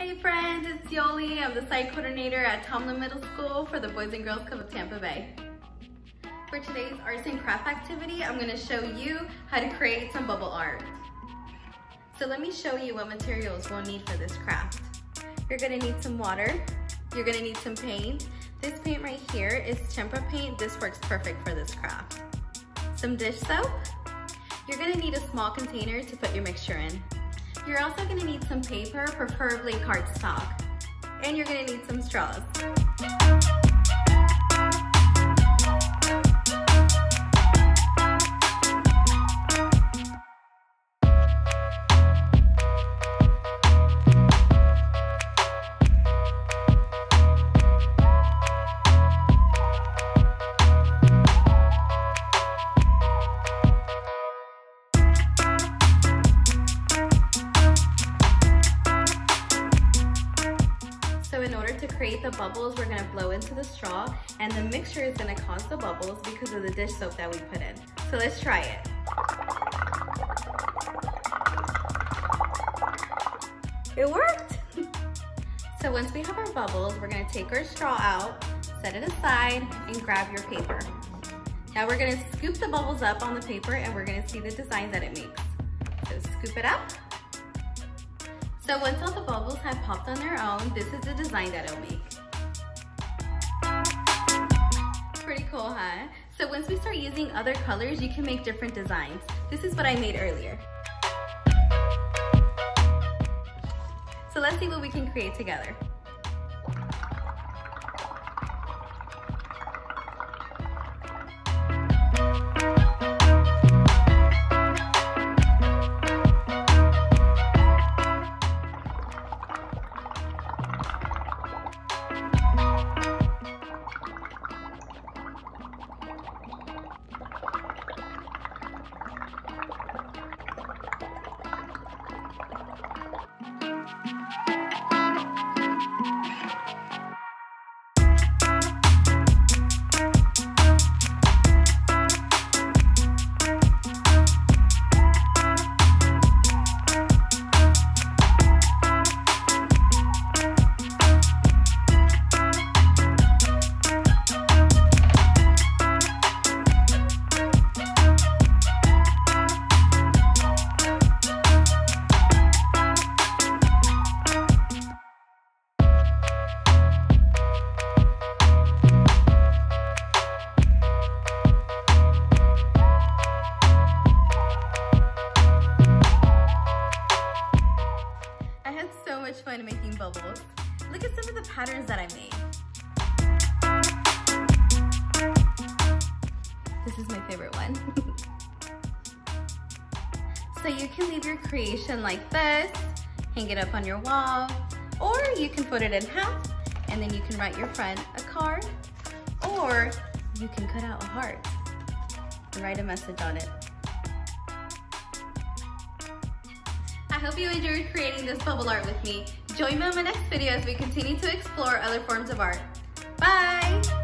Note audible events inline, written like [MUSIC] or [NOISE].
Hey friends, it's Yoli. I'm the site coordinator at Tomlin Middle School for the Boys and Girls Club of Tampa Bay. For today's arts and craft activity, I'm gonna show you how to create some bubble art. So let me show you what materials we'll need for this craft. You're gonna need some water, you're gonna need some paint. This paint right here is tempera paint. This works perfect for this craft. Some dish soap. You're gonna need a small container to put your mixture in. You're also gonna need some paper, preferably cardstock. And you're gonna need some straws. To create the bubbles, we're gonna blow into the straw and the mixture is gonna cause the bubbles because of the dish soap that we put in. So let's try it. It worked! so once we have our bubbles, we're gonna take our straw out, set it aside, and grab your paper. Now we're gonna scoop the bubbles up on the paper and we're gonna see the design that it makes. So scoop it up, so once all the bubbles have popped on their own, this is the design that it'll make. Pretty cool, huh? So once we start using other colors, you can make different designs. This is what I made earlier. So let's see what we can create together. So much fun making bubbles. Look at some of the patterns that I made. This is my favorite one. [LAUGHS] so you can leave your creation like this, hang it up on your wall, or you can put it in half and then you can write your friend a card, or you can cut out a heart and write a message on it. Hope you enjoyed creating this bubble art with me. Join me on my next video as we continue to explore other forms of art. Bye!